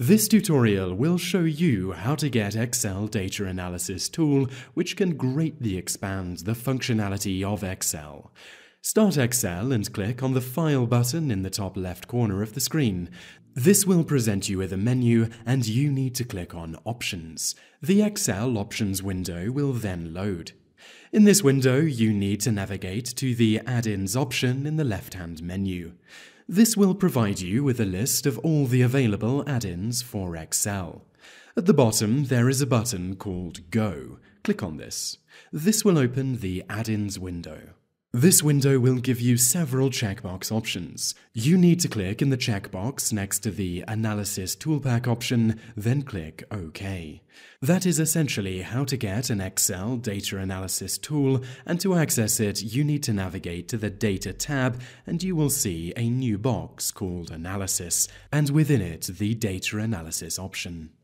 This tutorial will show you how to get Excel Data Analysis tool which can greatly expand the functionality of Excel. Start Excel and click on the File button in the top left corner of the screen. This will present you with a menu and you need to click on Options. The Excel Options window will then load. In this window, you need to navigate to the Add-ins option in the left-hand menu. This will provide you with a list of all the available add-ins for Excel. At the bottom, there is a button called Go. Click on this. This will open the Add-ins window. This window will give you several checkbox options. You need to click in the checkbox next to the Analysis ToolPak option, then click OK. That is essentially how to get an Excel data analysis tool, and to access it, you need to navigate to the Data tab, and you will see a new box called Analysis, and within it, the Data Analysis option.